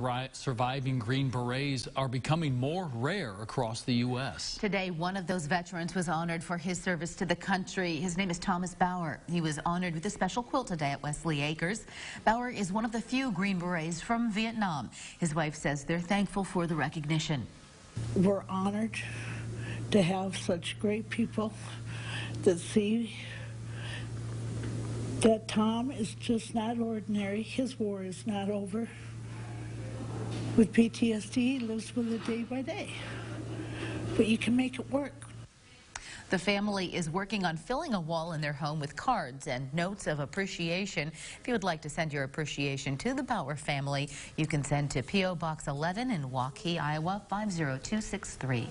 Ri- Surviving Green Berets are becoming more rare across the U.S. Today, one of those veterans was honored for his service to the country. His name is Thomas Bauer. He was honored with a special quilt today at Wesley Acres. Bauer is one of the few Green Berets from Vietnam. His wife says they're thankful for the recognition. We're honored to have such great people that see that Tom is just not ordinary. His war is not over. With PTSD, lives with it day by day. But you can make it work. The family is working on filling a wall in their home with cards and notes of appreciation. If you would like to send your appreciation to the Bauer family, you can send to P.O. Box 11 in Waukee, Iowa 50263.